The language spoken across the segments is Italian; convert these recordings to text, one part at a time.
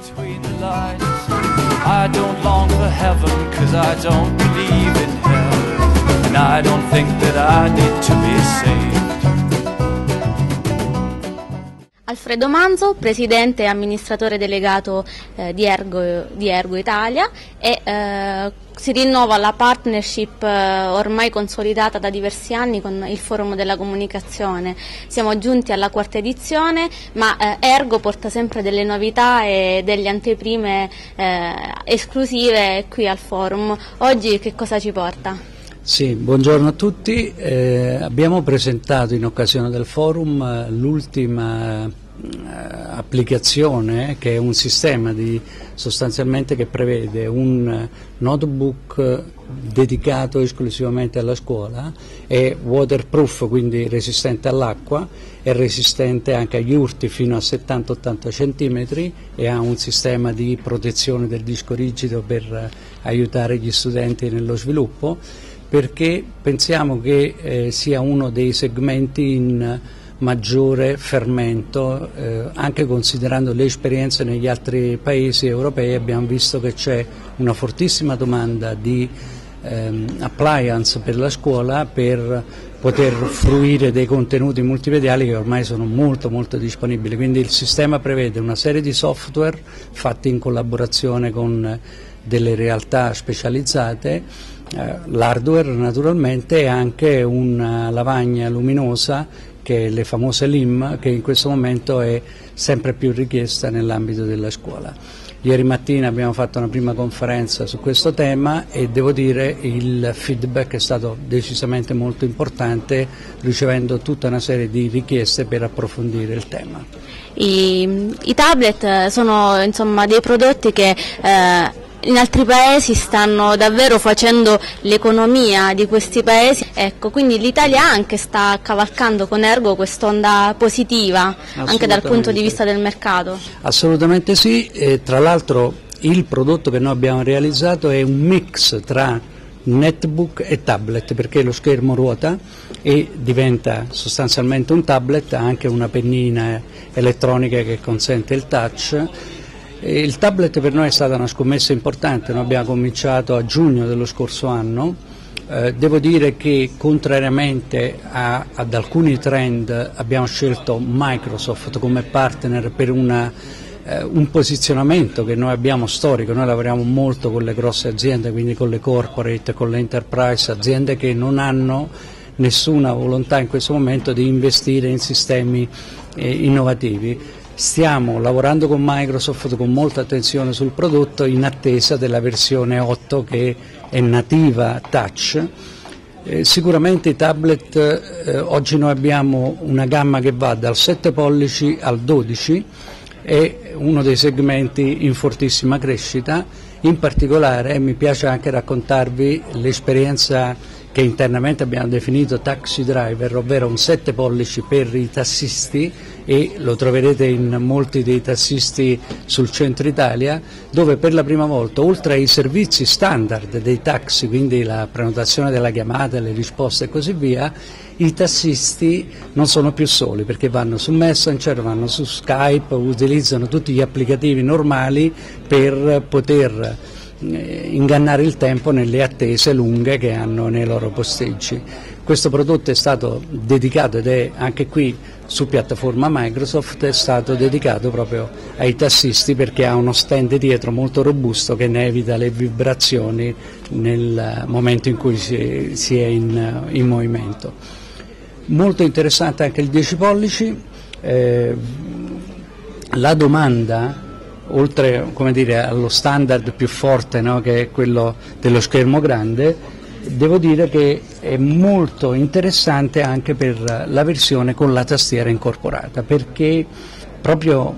between the lines. I don't long for heaven cause I don't believe in hell. And I don't think that I need to be saved. Alfredo Manzo, presidente e amministratore delegato eh, di, Ergo, di, Ergo, Italia e eh, si rinnova la partnership eh, ormai consolidata da diversi anni con il Forum della Comunicazione. Siamo giunti alla quarta edizione, ma eh, Ergo porta sempre delle novità e delle anteprime eh, esclusive qui al Forum. Oggi che cosa ci porta? Sì, buongiorno a tutti. Eh, abbiamo presentato in occasione del forum eh, l'ultima eh, applicazione che è un sistema di, sostanzialmente che prevede un notebook dedicato esclusivamente alla scuola, è waterproof quindi resistente all'acqua, è resistente anche agli urti fino a 70-80 cm e ha un sistema di protezione del disco rigido per aiutare gli studenti nello sviluppo perché pensiamo che eh, sia uno dei segmenti in maggiore fermento, eh, anche considerando le esperienze negli altri paesi europei abbiamo visto che c'è una fortissima domanda di ehm, appliance per la scuola per poter fruire dei contenuti multimediali che ormai sono molto molto disponibili, quindi il sistema prevede una serie di software fatti in collaborazione con delle realtà specializzate, l'hardware naturalmente e anche una lavagna luminosa che è le famose LIM, che in questo momento è sempre più richiesta nell'ambito della scuola. Ieri mattina abbiamo fatto una prima conferenza su questo tema e devo dire il feedback è stato decisamente molto importante ricevendo tutta una serie di richieste per approfondire il tema. I, i tablet sono insomma, dei prodotti che eh, in altri paesi stanno davvero facendo l'economia di questi paesi, ecco, quindi l'Italia anche sta cavalcando con Ergo quest'onda positiva anche dal punto di vista del mercato. Assolutamente sì, e tra l'altro il prodotto che noi abbiamo realizzato è un mix tra netbook e tablet perché lo schermo ruota e diventa sostanzialmente un tablet, ha anche una pennina elettronica che consente il touch il tablet per noi è stata una scommessa importante, noi abbiamo cominciato a giugno dello scorso anno, eh, devo dire che contrariamente a, ad alcuni trend abbiamo scelto Microsoft come partner per una, eh, un posizionamento che noi abbiamo storico, noi lavoriamo molto con le grosse aziende, quindi con le corporate, con le enterprise, aziende che non hanno nessuna volontà in questo momento di investire in sistemi eh, innovativi Stiamo lavorando con Microsoft con molta attenzione sul prodotto in attesa della versione 8 che è nativa touch. Eh, sicuramente i tablet, eh, oggi noi abbiamo una gamma che va dal 7 pollici al 12, è uno dei segmenti in fortissima crescita, in particolare mi piace anche raccontarvi l'esperienza che internamente abbiamo definito taxi driver, ovvero un 7 pollici per i tassisti e lo troverete in molti dei tassisti sul centro Italia, dove per la prima volta, oltre ai servizi standard dei taxi, quindi la prenotazione della chiamata, le risposte e così via, i tassisti non sono più soli perché vanno su Messenger, vanno su Skype, utilizzano tutti gli applicativi normali per poter ingannare il tempo nelle attese lunghe che hanno nei loro posteggi. Questo prodotto è stato dedicato ed è anche qui su piattaforma Microsoft, è stato dedicato proprio ai tassisti perché ha uno stand dietro molto robusto che ne evita le vibrazioni nel momento in cui si, si è in, in, movimento. Molto interessante anche il 10 pollici, eh, la domanda oltre dire, allo standard più forte no, che è quello dello schermo grande, devo dire che è molto interessante anche per la versione con la tastiera incorporata, perché proprio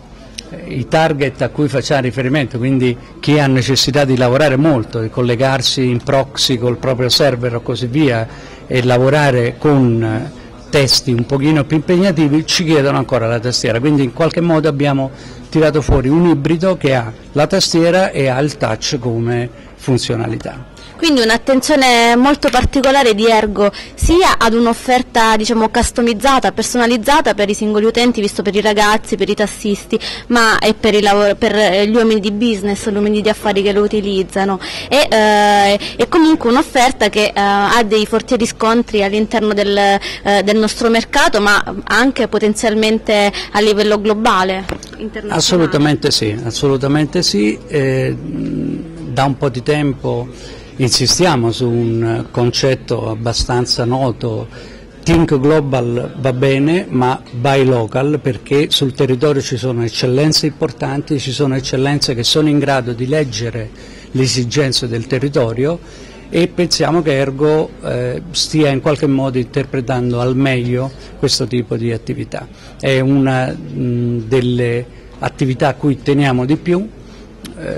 eh, i target a cui facciamo riferimento, quindi chi ha necessità di lavorare molto, di collegarsi in proxy col proprio server o così via e lavorare con testi un pochino più impegnativi, ci chiedono ancora la tastiera, quindi in qualche modo abbiamo tirato fuori un ibrido che ha la tastiera e ha il touch come funzionalità. Quindi un'attenzione molto particolare di Ergo sia ad un'offerta diciamo, customizzata, personalizzata per i singoli utenti, visto per i ragazzi, per i tassisti, ma e per, per gli uomini di business, gli uomini di affari che lo utilizzano. E, eh, è comunque un'offerta che eh, ha dei forti riscontri all'interno del, eh, del, nostro mercato, ma anche potenzialmente a livello globale. Assolutamente sì, assolutamente sì. Eh, da un po' di tempo insistiamo su un concetto abbastanza noto, Think Global va bene ma buy local perché sul territorio ci sono eccellenze importanti, ci sono eccellenze che sono in grado di leggere le esigenze del territorio e pensiamo che Ergo eh, stia in qualche modo interpretando al meglio questo tipo di attività. È una mh, delle attività a cui teniamo di più,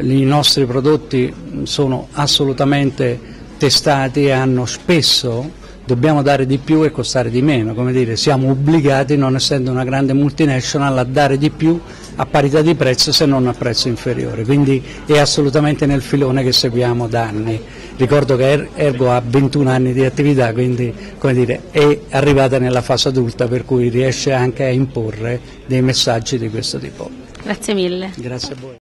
i nostri prodotti sono assolutamente testati e hanno spesso dobbiamo dare di più e costare di meno, come dire, siamo obbligati, non essendo una grande multinational, a dare di più a parità di prezzo se non a prezzo inferiore, quindi è assolutamente nel filone che seguiamo da anni. Ricordo che er-, Ergo ha 21 anni di attività, quindi dire, è arrivata nella fase adulta per cui riesce anche a imporre dei messaggi di questo tipo. Grazie mille. Grazie a voi.